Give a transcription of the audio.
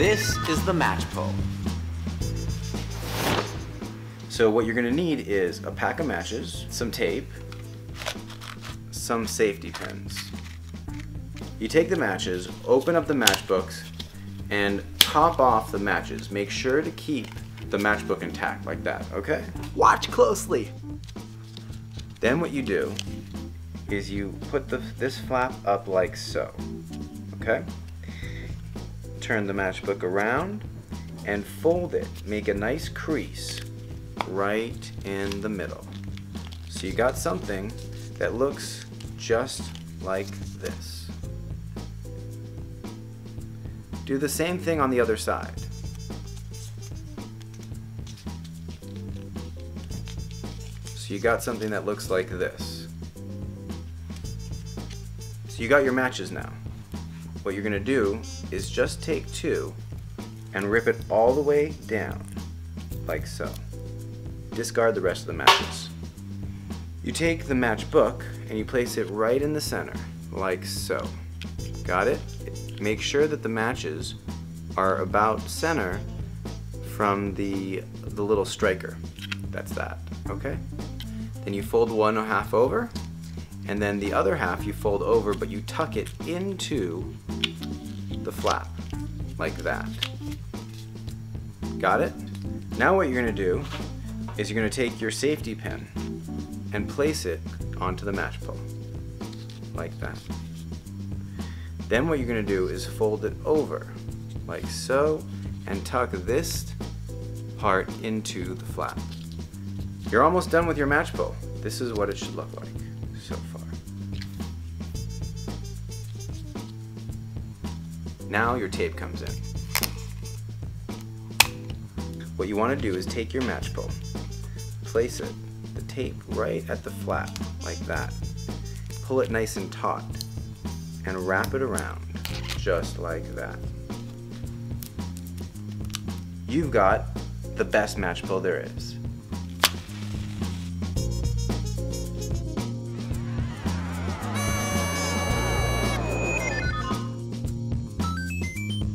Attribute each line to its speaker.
Speaker 1: This is the match pull.
Speaker 2: So what you're gonna need is a pack of matches, some tape, some safety pins. You take the matches, open up the matchbooks, and top off the matches. Make sure to keep the matchbook intact like that, okay?
Speaker 1: Watch closely.
Speaker 2: Then what you do is you put the, this flap up like so, okay? Turn the matchbook around and fold it. Make a nice crease right in the middle. So you got something that looks just like this. Do the same thing on the other side. So you got something that looks like this. So you got your matches now. What you're gonna do is just take two and rip it all the way down, like so. Discard the rest of the matches. You take the matchbook and you place it right in the center, like so. Got it? Make sure that the matches are about center from the, the little striker. That's that, okay? Then you fold one half over, and then the other half you fold over, but you tuck it into the flap, like that. Got it? Now what you're gonna do is you're gonna take your safety pin and place it onto the match pull, like that. Then what you're gonna do is fold it over, like so, and tuck this part into the flap. You're almost done with your match pull. This is what it should look like so far. Now your tape comes in. What you want to do is take your match pull, place it, the tape right at the flap, like that. Pull it nice and taut, and wrap it around, just like that. You've got the best match pull there is.